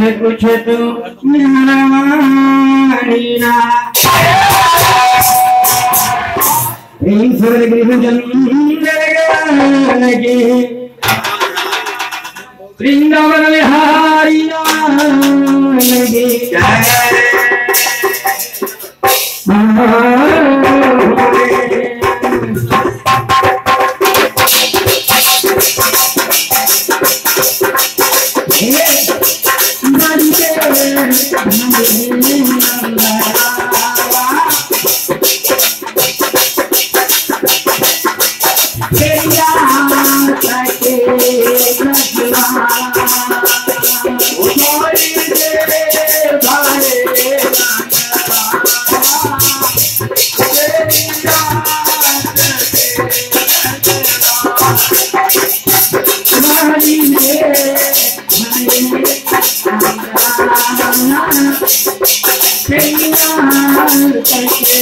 पर कुछ तो नारायणा ईश्वर गृह जन्म के वृंदावन विहारी नाम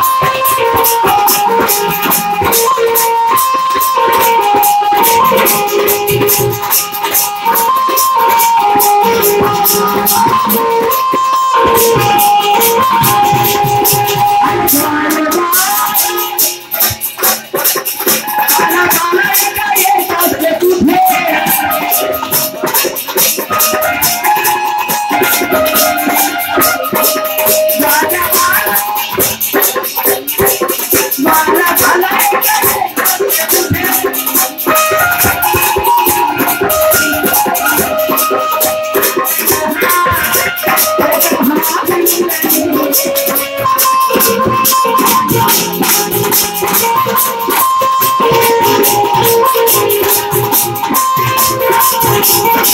Thank